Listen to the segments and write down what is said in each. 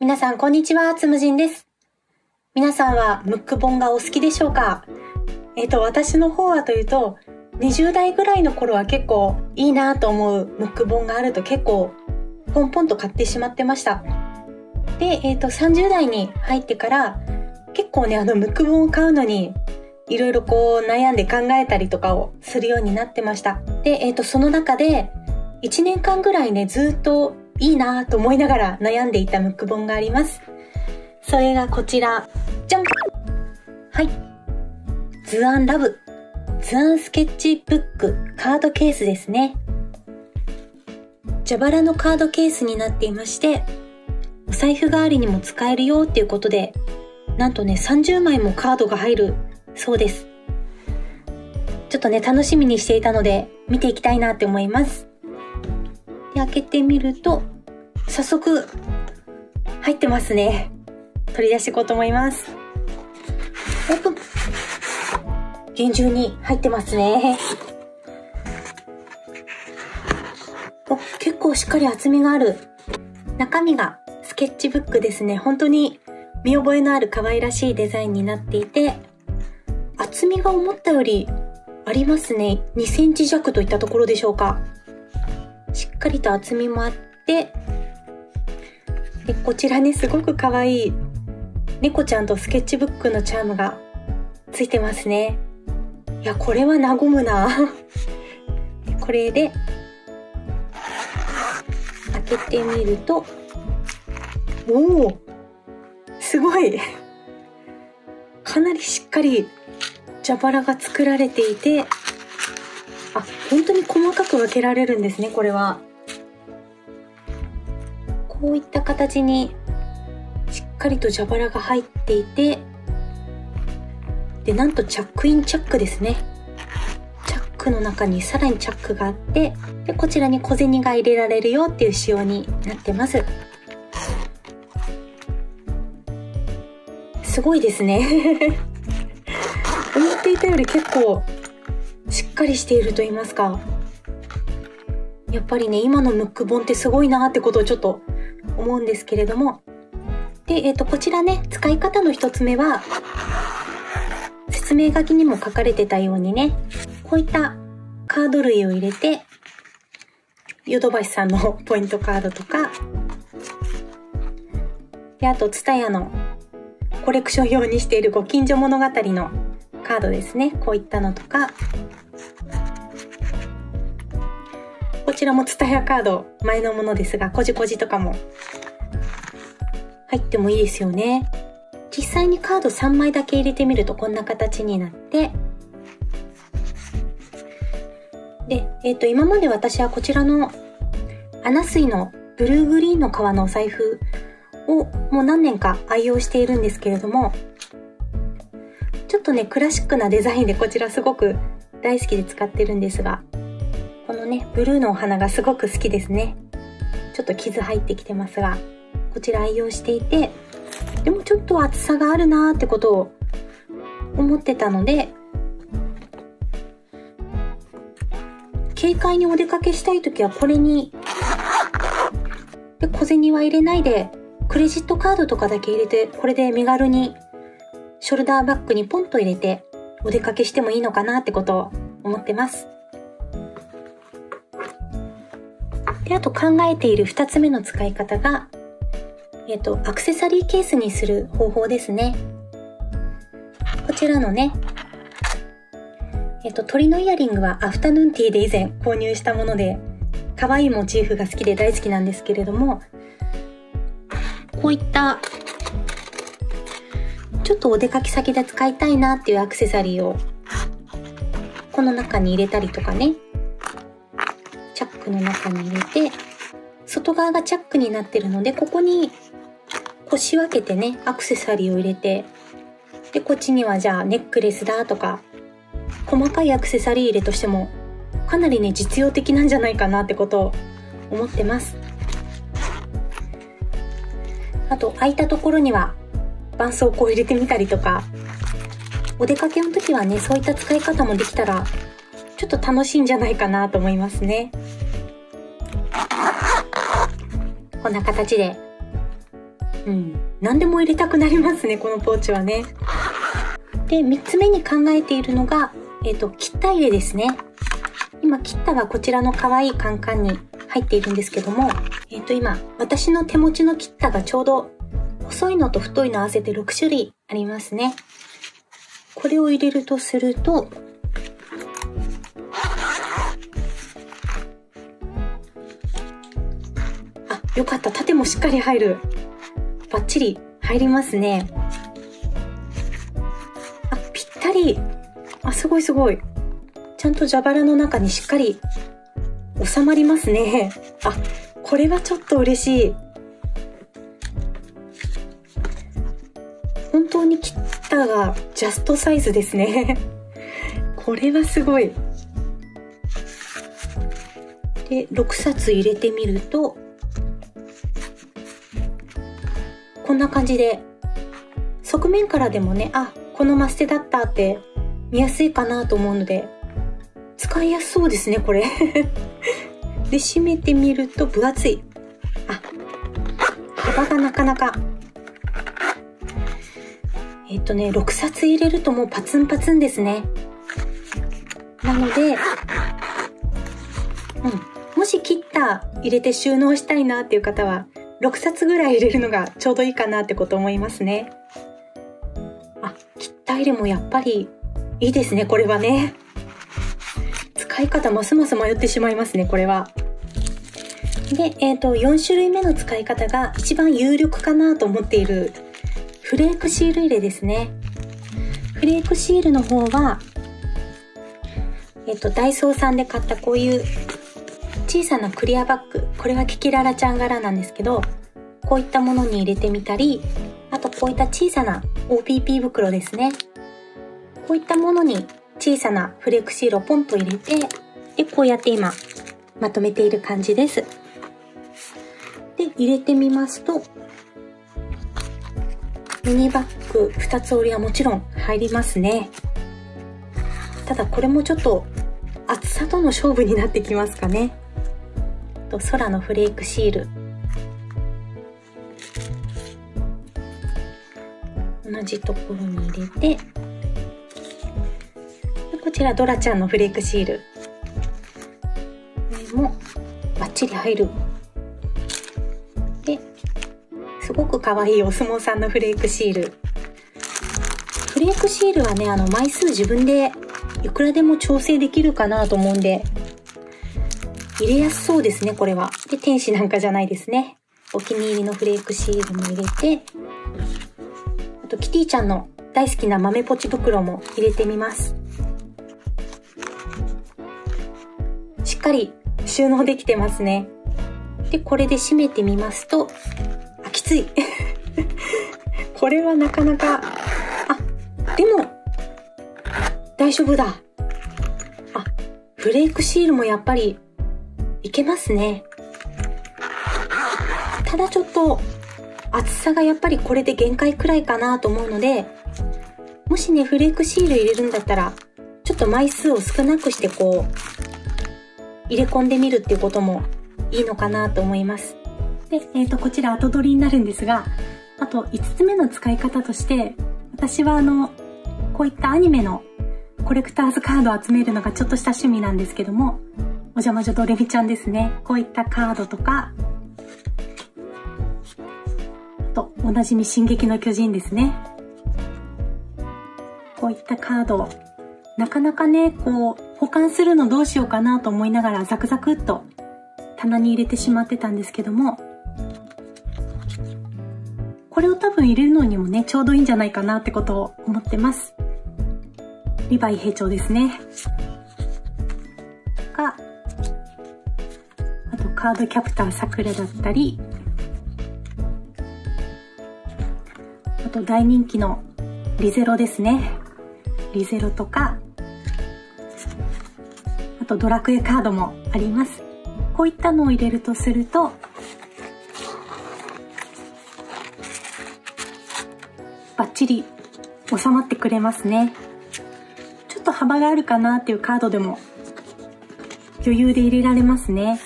皆さんこんにちは、つむじんです。皆さんはムック本がお好きでしょうか？えっ、と、私の方はというと、20代ぐらいの頃は結構いいなと思うムック本があると結構ポンポンと買ってしまってました。で、えっ、と、30代に入ってから結構ね、あのムック本を買うのにいろいろこう悩んで考えたりとかをするようになってました。で、えっ、と、その中で1年間ぐらいね、ずっといいなぁと思いながら悩んでいたムック本があります。それがこちら。じゃんはい。図案ラブ。図案スケッチブックカードケースですね。蛇腹のカードケースになっていまして、お財布代わりにも使えるよっていうことで、なんとね、30枚もカードが入るそうです。ちょっとね、楽しみにしていたので、見ていきたいなって思います。開けてみると、早速、入ってますね。取り出していこうと思います。オープン厳重に入ってますね。お、結構しっかり厚みがある。中身がスケッチブックですね。本当に見覚えのある可愛らしいデザインになっていて、厚みが思ったよりありますね。2センチ弱といったところでしょうか。しっかりと厚みもあって、で、こちらね、すごく可愛い猫ちゃんとスケッチブックのチャームがついてますね。いや、これは和むな。これで、開けてみると、おおすごいかなりしっかり蛇腹が作られていて、あ、本当に細かく分けられるんですね、これは。こういった形にしっかりと蛇腹が入っていて、で、なんとチャックインチャックですね。チャックの中にさらにチャックがあって、で、こちらに小銭が入れられるよっていう仕様になってます。すごいですね。思っていたより結構しっかりしていると言いますか。やっぱりね、今のムック本ってすごいなってことをちょっと思うんですけれども。で、えっ、と、こちらね、使い方の一つ目は、説明書きにも書かれてたようにね、こういったカード類を入れて、ヨドバシさんのポイントカードとか、で、あと、ツタヤのコレクション用にしているご近所物語のカードですね。こういったのとか、ちらもツタヤカード前のものですが、こじこじとかも入ってもいいですよね。実際にカード3枚だけ入れてみるとこんな形になって、で、えっ、と、今まで私はこちらのアナスイのブルーグリーンの革のお財布をもう何年か愛用しているんですけれども、ちょっとね、クラシックなデザインでこちらすごく大好きで使ってるんですが、このね、ブルーのお花がすごく好きですね。ちょっと傷入ってきてますが、こちら愛用していて、でもちょっと厚さがあるなーってことを思ってたので、軽快にお出かけしたいときはこれに、で、小銭は入れないで、クレジットカードとかだけ入れて、これで身軽にショルダーバッグにポンと入れてお出かけしてもいいのかなってことを思ってます。で、あと考えている二つ目の使い方が、えっ、と、アクセサリーケースにする方法ですね。こちらのね、えっ、と、鳥のイヤリングはアフタヌーンティーで以前購入したもので、可愛いモチーフが好きで大好きなんですけれども、こういった、ちょっとお出かけ先で使いたいなっていうアクセサリーを、この中に入れたりとかね、クの中に入れて、外側がチャックになってるので、ここに、こし分けてね、アクセサリーを入れて、で、こっちにはじゃあネックレスだとか、細かいアクセサリー入れとしても、かなりね、実用的なんじゃないかなってことを思ってます。あと、空いたところには、絆創膏を入れてみたりとか、お出かけの時はね、そういった使い方もできたら、ちょっと楽しいんじゃないかなと思いますね。こんな形で、うん、何でも入れたくなりますね、このポーチはね。で、3つ目に考えているのが、えっ、ー、と、切った入れですね。今切ったはこちらの可愛いカンカンに入っているんですけども、えっ、ー、と今、私の手持ちの切ったがちょうど細いのと太いの合わせて6種類ありますね。これを入れるとすると、よかった。縦もしっかり入る。バッチリ入りますね。あ、ぴったり。あ、すごいすごい。ちゃんと蛇腹の中にしっかり収まりますね。あ、これはちょっと嬉しい。本当に切ったがジャストサイズですね。これはすごい。で、6冊入れてみると、んな感じで、側面からでもね、あ、このマステだったって見やすいかなと思うので、使いやすそうですね、これ。で、締めてみると分厚い。あ、幅がなかなか。えっとね、6冊入れるともうパツンパツンですね。なので、うん。もし切った入れて収納したいなっていう方は、6冊ぐらい入れるのがちょうどいいかなってこと思いますね。あ、切った入れもやっぱりいいですね、これはね。使い方ますます迷ってしまいますね、これは。で、えっ、ー、と、4種類目の使い方が一番有力かなと思っているフレークシール入れですね。フレークシールの方は、えっ、ー、と、ダイソーさんで買ったこういう小さなクリアバッグ。これはキキララちゃん柄なんですけど、こういったものに入れてみたり、あとこういった小さな OPP 袋ですね。こういったものに小さなフレクシールをポンと入れて、で、こうやって今、まとめている感じです。で、入れてみますと、ミニバッグ2つ折りはもちろん入りますね。ただこれもちょっと厚さとの勝負になってきますかね。と空のフレークシール。同じところに入れて、こちらドラちゃんのフレークシール。これもバッチリ入る。で、すごく可愛いお相撲さんのフレークシール。フレークシールはね、あの枚数自分でいくらでも調整できるかなと思うんで、入れやすそうですね、これは。で、天使なんかじゃないですね。お気に入りのフレークシールも入れて、あとキティちゃんの大好きな豆ポチ袋も入れてみます。しっかり収納できてますね。で、これで閉めてみますと、あ、きつい。これはなかなか、あ、でも、大丈夫だ。あ、フレークシールもやっぱり、いけますね。ただちょっと、厚さがやっぱりこれで限界くらいかなと思うので、もしね、フレークシール入れるんだったら、ちょっと枚数を少なくしてこう、入れ込んでみるっていうこともいいのかなと思います。で、えっ、ー、と、こちら後取りになるんですが、あと5つ目の使い方として、私はあの、こういったアニメのコレクターズカードを集めるのがちょっとした趣味なんですけども、お邪魔女ドレミちゃんですね。こういったカードとか、あと、おなじみ進撃の巨人ですね。こういったカード、なかなかね、こう、保管するのどうしようかなと思いながらザクザクっと棚に入れてしまってたんですけども、これを多分入れるのにもね、ちょうどいいんじゃないかなってことを思ってます。リヴァイ兵長ですね。とか、あとカードキャプターさくらだったり、あと大人気のリゼロですね。リゼロとかあ、とドラクエカードもあります。こういったのを入れるとすると、バッチリ収まってくれますね。ちょっと幅があるかなっていうカードでも余裕で入れられますね。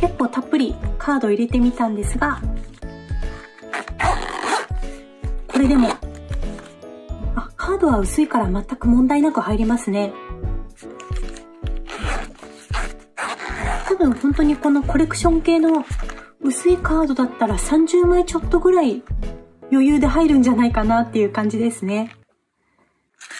結構たっぷりカード入れてみたんですが、これでも、あ、カードは薄いから全く問題なく入りますね。多分本当にこのコレクション系の薄いカードだったら30枚ちょっとぐらい余裕で入るんじゃないかなっていう感じですね。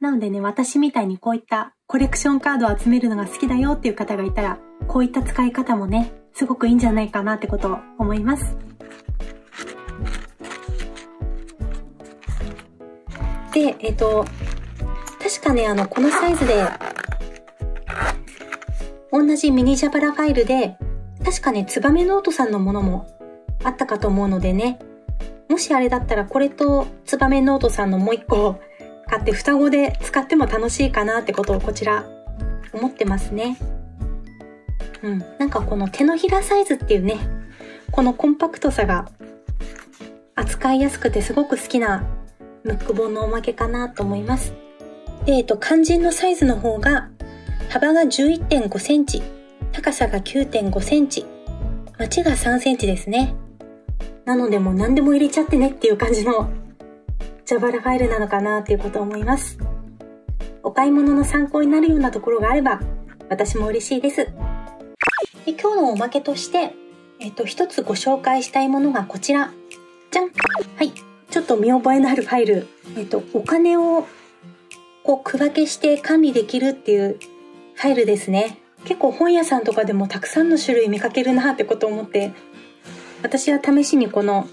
なのでね、私みたいにこういったコレクションカードを集めるのが好きだよっていう方がいたら、こういった使い方もね、すごくいいんじゃないかなってことを思います。で、えっ、ー、と、確かね、あの、このサイズで、同じミニジャバラファイルで、確かね、ツバメノートさんのものもあったかと思うのでね、もしあれだったらこれとツバメノートさんのもう一個買って双子で使っても楽しいかなってことをこちら思ってますね。うん。なんかこの手のひらサイズっていうね、このコンパクトさが扱いやすくてすごく好きなムック本のおまけかなと思います。で、えっと、肝心のサイズの方が幅が11.5センチ、高さが9.5センチ、待ちが3センチですね。なのでもう何でも入れちゃってねっていう感じのジャバラファイルなのかなっていうことを思います。お買い物の参考になるようなところがあれば、私も嬉しいです。で今日のおまけとして、えっと、一つご紹介したいものがこちら。じゃんはい。ちょっと見覚えのあるファイル。えっと、お金を、こう、区分けして管理できるっていうファイルですね。結構本屋さんとかでもたくさんの種類見かけるなってことを思って、私は試しにこの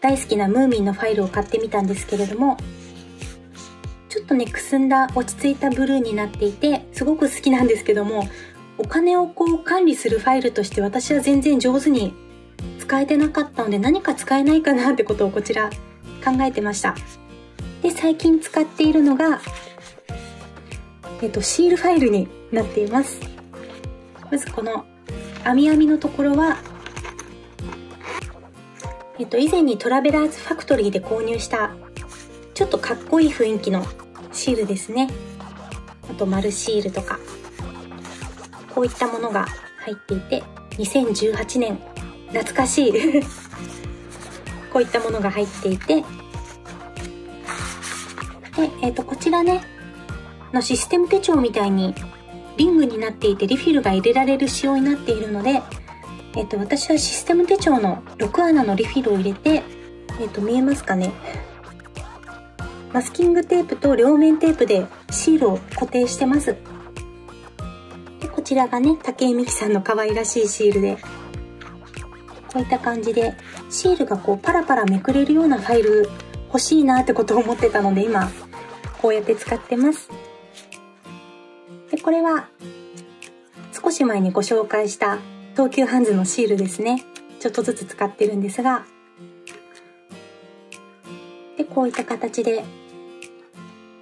大好きなムーミンのファイルを買ってみたんですけれども、ちょっとね、くすんだ落ち着いたブルーになっていて、すごく好きなんですけども、お金をこう管理するファイルとして私は全然上手に使えてなかったので何か使えないかなってことをこちら考えてました。で、最近使っているのが、えっと、シールファイルになっています。まずこの網網のところはえっと、以前にトラベラーズファクトリーで購入したちょっとかっこいい雰囲気のシールですねあと丸シールとかこういったものが入っていて2018年懐かしい こういったものが入っていてで、えっとこちらねのシステム手帳みたいにリングになっていてリフィルが入れられる仕様になっているのでえっ、と、私はシステム手帳の6穴のリフィルを入れて、えっ、と、見えますかねマスキングテープと両面テープでシールを固定してます。ちらがね、竹井美希さんの可愛らしいシールで、こういった感じで、シールがこうパラパラめくれるようなファイル欲しいなってことを思ってたので、今、こうやって使ってます。で、これは、少し前にご紹介した東急ハンズのシールですねちょっとずつ使ってるんですがでこういった形で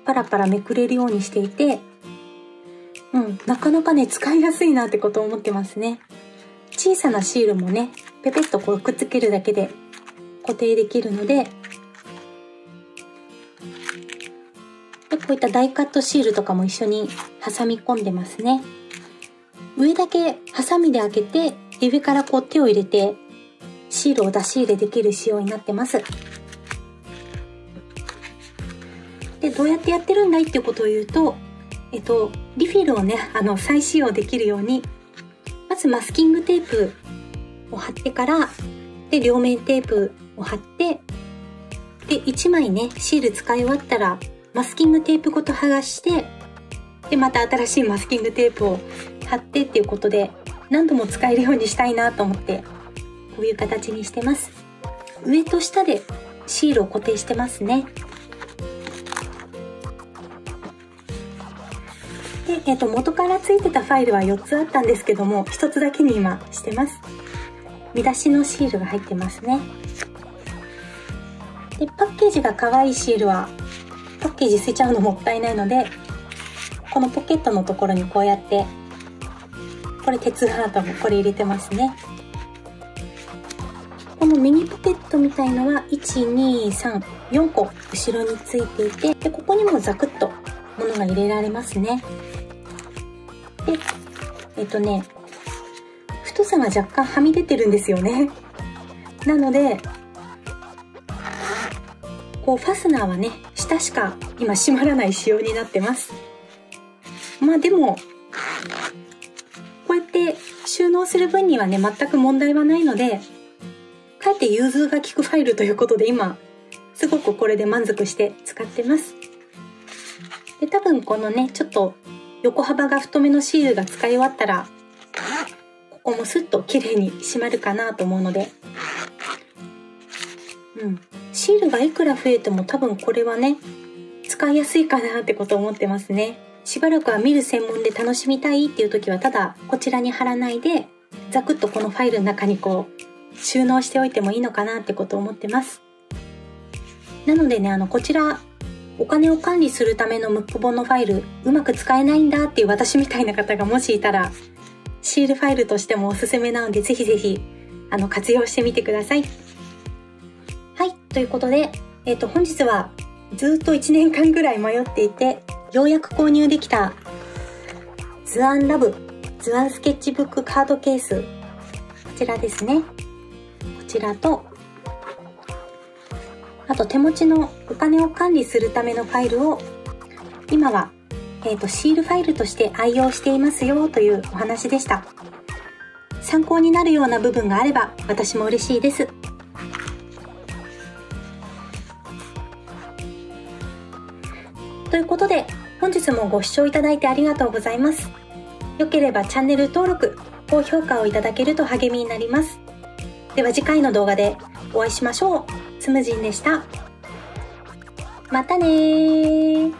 パラパラめくれるようにしていてうんなかなかね使いやすいなってこと思ってますね小さなシールもねペペッとこうくっつけるだけで固定できるのででこういったダイカットシールとかも一緒に挟み込んでますね上だけハサミで開けて、上からこう手を入れて、シールを出し入れできる仕様になってます。で、どうやってやってるんだいっていうことを言うと、えっと、リフィルをね、あの、再使用できるように、まずマスキングテープを貼ってから、で、両面テープを貼って、で、1枚ね、シール使い終わったら、マスキングテープごと剥がして、で、また新しいマスキングテープを貼ってっていうことで何度も使えるようにしたいなと思ってこういう形にしてます。上と下でシールを固定してますね。で、えー、と元から付いてたファイルは4つあったんですけども1つだけに今してます。見出しのシールが入ってますね。でパッケージが可愛いシールはパッケージ捨てちゃうのもったいないのでこのポケットのところにこうやってこれ鉄ハートもこれ入れてますね。このミニポケットみたいのは1234個後ろについていてでここにもザクッと物が入れられますね。でえっとね太さが若干はみ出てるんですよね。なのでこうファスナーはね下しか今閉まらない仕様になってます。まあでもこうやって収納する分にはね全く問題はないのでかえって融通が利くファイルということで今すごくこれで満足して使ってます。で多分このねちょっと横幅が太めのシールが使い終わったらここもスッと綺麗に締まるかなと思うので。うん。シールがいくら増えても多分これはね使いやすいかなってこと思ってますね。しばらくは見る専門で楽しみたいっていう時はただこちらに貼らないでザクッとこのファイルの中にこう収納しておいてもいいのかなってこと思ってます。なのでねあのこちらお金を管理するためのムック本のファイルうまく使えないんだっていう私みたいな方がもしいたらシールファイルとしてもおすすめなのでぜひぜひあの活用してみてください。はいということで、えっ、ー、と本日はずっと1年間ぐらい迷っていてようやく購入できた図案ラブ図案スケッチブックカードケース。こちらですね。こちらとあと手持ちのお金を管理するためのファイルを今は、えーと、シールファイルとして愛用していますよというお話でした。参考になるような部分があれば私も嬉しいです。ということで本日もご視聴いただいてありがとうございます。よければチャンネル登録高評価をいただけると励みになります。では次回の動画でお会いしましょう。つむじんでした。またね